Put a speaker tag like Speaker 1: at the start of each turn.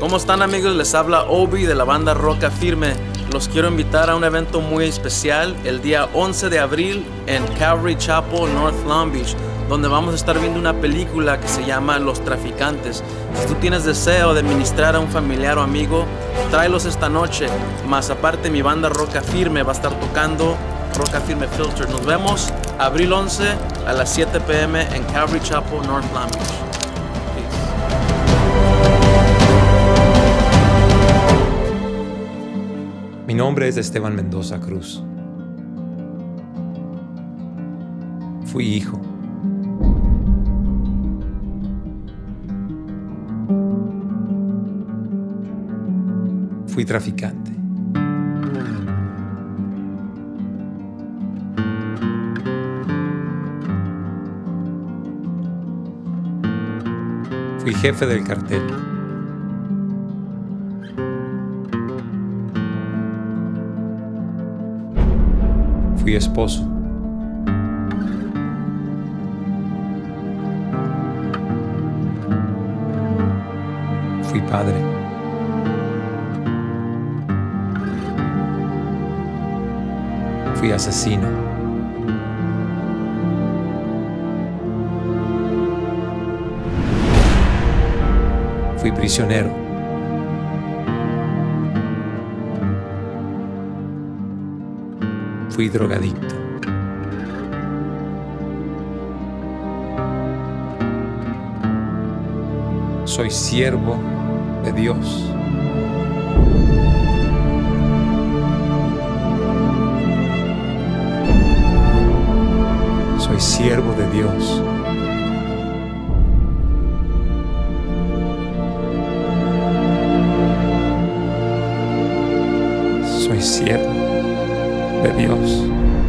Speaker 1: ¿Cómo están amigos? Les habla Obi de la banda Roca Firme. Los quiero invitar a un evento muy especial el día 11 de abril en Calvary Chapel, North Long Beach, donde vamos a estar viendo una película que se llama Los Traficantes. Si tú tienes deseo de ministrar a un familiar o amigo, tráelos esta noche. Más aparte, mi banda Roca Firme va a estar tocando Roca Firme Filter. Nos vemos abril 11 a las 7 pm en Calvary Chapel, North Long Beach.
Speaker 2: Mi nombre es Esteban Mendoza Cruz. Fui hijo. Fui traficante. Fui jefe del cartel. Fui esposo. Fui padre. Fui asesino. Fui prisionero. Fui drogadicto. Soy siervo de Dios. Soy siervo de Dios. Soy siervo de Dios.